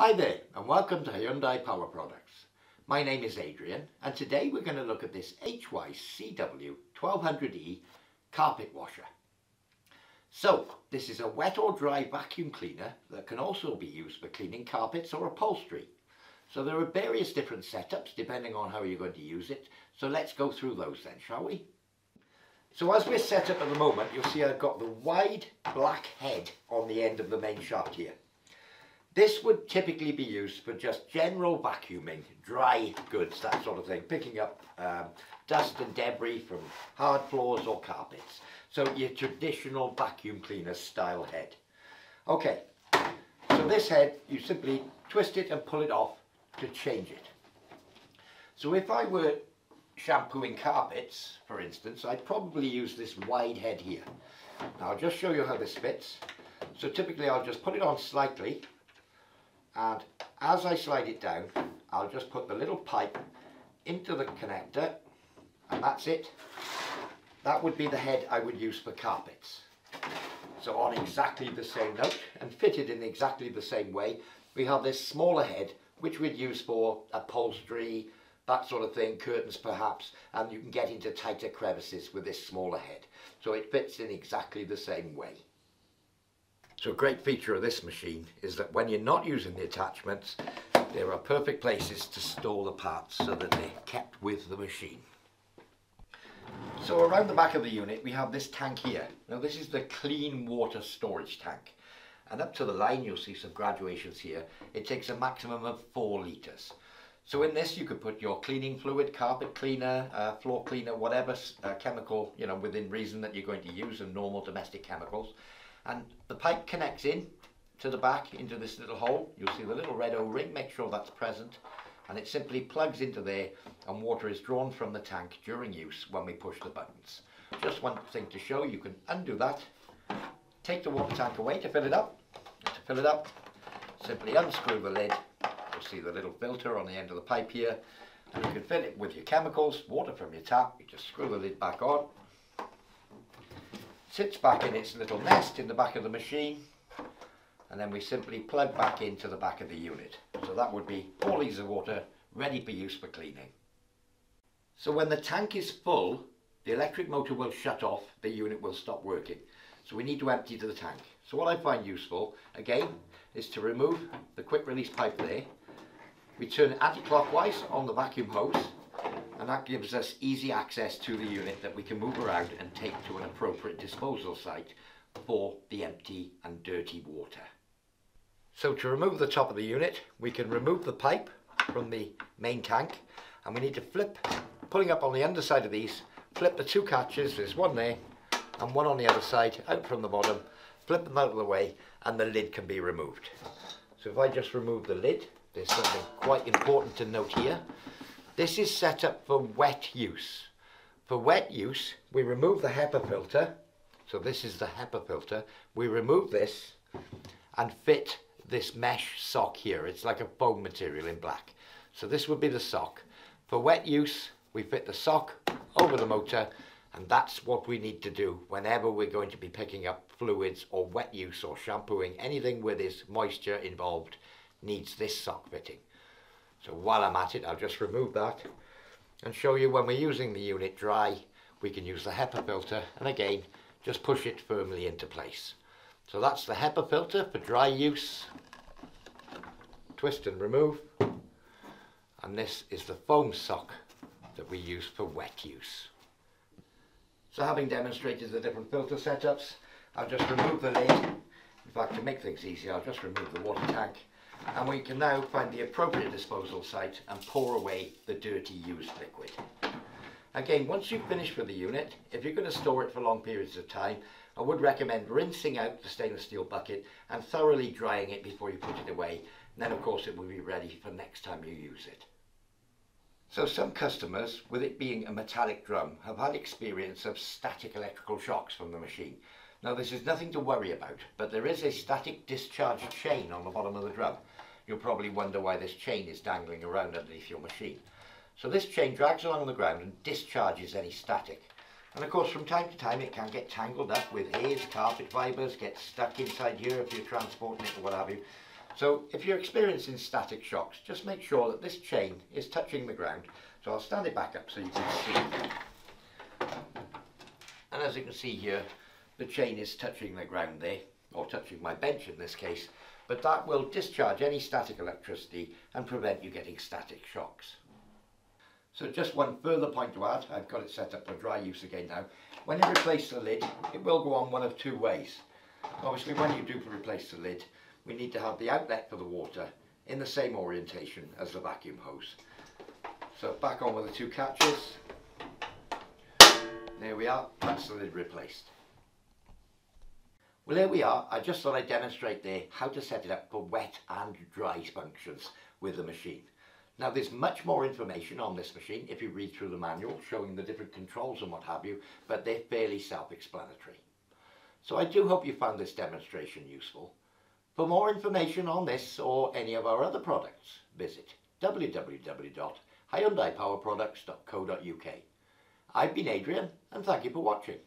Hi there and welcome to Hyundai Power Products. My name is Adrian and today we're going to look at this HYCW 1200E carpet washer. So this is a wet or dry vacuum cleaner that can also be used for cleaning carpets or upholstery. So there are various different setups depending on how you're going to use it. So let's go through those then, shall we? So as we're set up at the moment, you'll see I've got the wide black head on the end of the main shaft here. This would typically be used for just general vacuuming, dry goods, that sort of thing, picking up um, dust and debris from hard floors or carpets. So your traditional vacuum cleaner style head. Okay, so this head, you simply twist it and pull it off to change it. So if I were shampooing carpets, for instance, I'd probably use this wide head here. Now I'll just show you how this fits. So typically I'll just put it on slightly and as I slide it down I'll just put the little pipe into the connector and that's it that would be the head I would use for carpets so on exactly the same note and fitted in exactly the same way we have this smaller head which we'd use for upholstery that sort of thing, curtains perhaps, and you can get into tighter crevices with this smaller head. So it fits in exactly the same way. So a great feature of this machine is that when you're not using the attachments, there are perfect places to store the parts so that they're kept with the machine. So around the back of the unit we have this tank here. Now this is the clean water storage tank. And up to the line you'll see some graduations here. It takes a maximum of 4 litres. So in this you could put your cleaning fluid, carpet cleaner, uh, floor cleaner, whatever uh, chemical, you know, within reason that you're going to use and normal domestic chemicals and the pipe connects in to the back into this little hole. You'll see the little red O-ring, make sure that's present and it simply plugs into there and water is drawn from the tank during use when we push the buttons. Just one thing to show, you can undo that, take the water tank away to fill it up. To fill it up, simply unscrew the lid. You'll see the little filter on the end of the pipe here and you can fill it with your chemicals, water from your tap, you just screw the lid back on sits back in its little nest in the back of the machine and then we simply plug back into the back of the unit. So that would be 4 litres of water ready for use for cleaning. So when the tank is full, the electric motor will shut off, the unit will stop working. So we need to empty the tank. So what I find useful, again, is to remove the quick release pipe there. We turn anti-clockwise on the vacuum hose and that gives us easy access to the unit that we can move around and take to an appropriate disposal site for the empty and dirty water. So to remove the top of the unit we can remove the pipe from the main tank and we need to flip, pulling up on the underside of these, flip the two catches, there's one there and one on the other side out from the bottom, flip them out of the way and the lid can be removed. So if I just remove the lid, there's something quite important to note here. This is set up for wet use. For wet use, we remove the HEPA filter. So this is the HEPA filter. We remove this and fit this mesh sock here. It's like a foam material in black. So this would be the sock. For wet use, we fit the sock over the motor and that's what we need to do whenever we're going to be picking up fluids or wet use or shampooing. Anything where there's moisture involved needs this sock fitting. So while I'm at it, I'll just remove that and show you when we're using the unit dry, we can use the HEPA filter and again, just push it firmly into place. So that's the HEPA filter for dry use. Twist and remove. And this is the foam sock that we use for wet use. So having demonstrated the different filter setups, I'll just remove the lid. In fact, to make things easier, I'll just remove the water tank and we can now find the appropriate disposal site and pour away the dirty used liquid. Again, once you've finished with the unit, if you're going to store it for long periods of time, I would recommend rinsing out the stainless steel bucket and thoroughly drying it before you put it away. And then of course it will be ready for next time you use it. So some customers, with it being a metallic drum, have had experience of static electrical shocks from the machine. Now this is nothing to worry about, but there is a static discharge chain on the bottom of the drum. You'll probably wonder why this chain is dangling around underneath your machine. So this chain drags along the ground and discharges any static. And of course from time to time it can get tangled up with hairs, carpet fibres, get stuck inside here if you're transporting it or what have you. So if you're experiencing static shocks, just make sure that this chain is touching the ground. So I'll stand it back up so you can see. And as you can see here, the chain is touching the ground there, or touching my bench in this case, but that will discharge any static electricity and prevent you getting static shocks. So just one further point to add, I've got it set up for dry use again now. When you replace the lid, it will go on one of two ways. Obviously when you do replace the lid, we need to have the outlet for the water in the same orientation as the vacuum hose. So back on with the two catches. There we are, that's the lid replaced. Well there we are, I just thought I'd demonstrate there how to set it up for wet and dry functions with the machine. Now there's much more information on this machine if you read through the manual showing the different controls and what have you, but they're fairly self-explanatory. So I do hope you found this demonstration useful. For more information on this or any of our other products, visit www.hyundaipowerproducts.co.uk. I've been Adrian and thank you for watching.